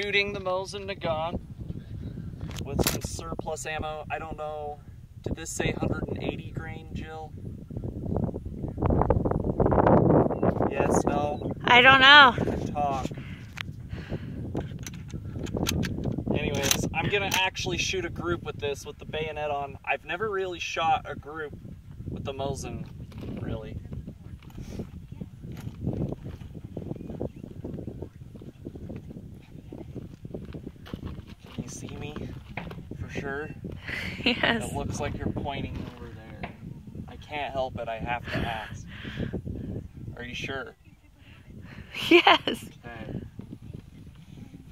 shooting the Mosin Nagant with some surplus ammo. I don't know, did this say 180 grain, Jill? Yes, no, I don't know. talk. Anyways, I'm gonna actually shoot a group with this with the bayonet on. I've never really shot a group with the Mosin, really. Can you see me? Sure. Yes. It looks like you're pointing over there. I can't help it, I have to ask. Are you sure? Yes. Okay.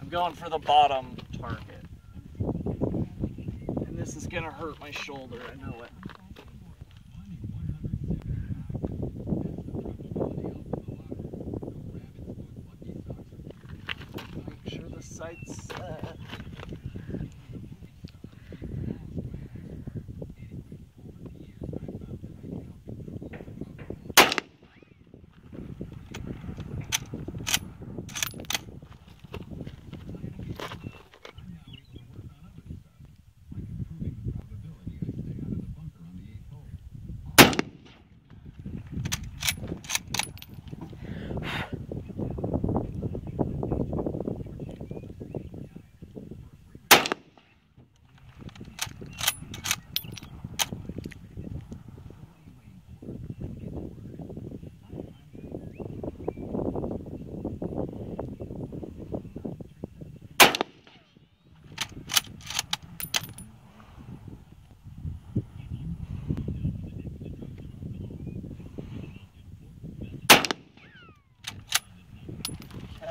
I'm going for the bottom target. And this is gonna hurt my shoulder, I know it. Make sure the sight's set.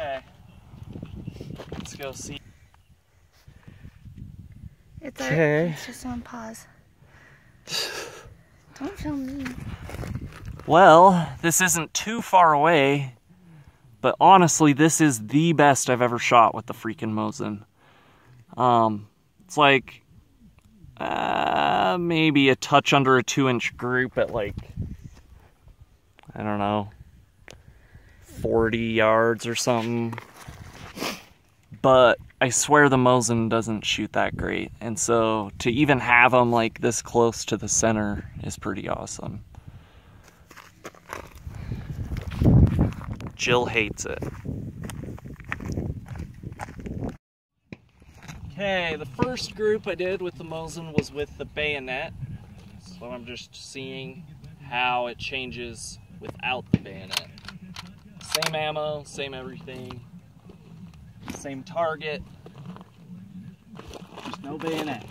Okay. Let's go see. It's, our, Okay. it's just on pause. Don't film me. Well, this isn't too far away, but honestly, this is the best I've ever shot with the freaking Mosin. Um, it's like uh, maybe a touch under a two inch group at like, I don't know, 40 yards or something. But I swear the Mosin doesn't shoot that great. And so to even have them like this close to the center is pretty awesome. Jill hates it. Okay, the first group I did with the Mosin was with the bayonet. So I'm just seeing how it changes without the bayonet. Same ammo, same everything, same target, just no bayonet.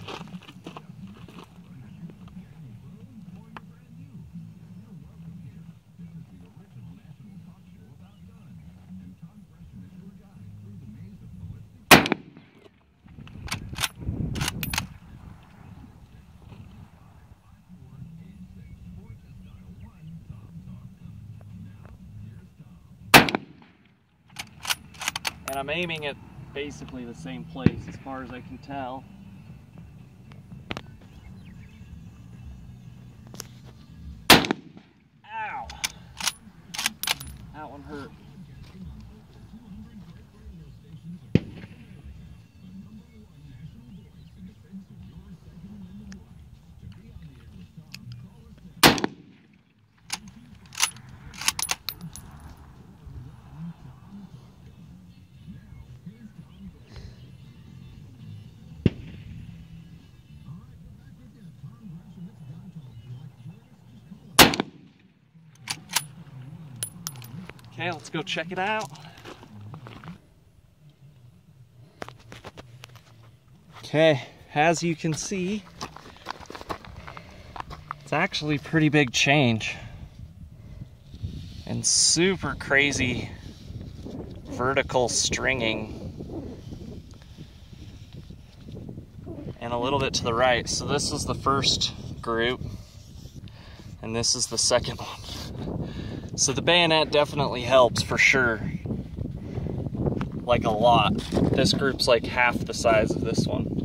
And I'm aiming at basically the same place as far as I can tell. Ow! That one hurt. Okay, let's go check it out. Okay, as you can see, it's actually pretty big change. And super crazy vertical stringing. And a little bit to the right. So this is the first group. And this is the second one. So the bayonet definitely helps for sure. Like a lot. This group's like half the size of this one.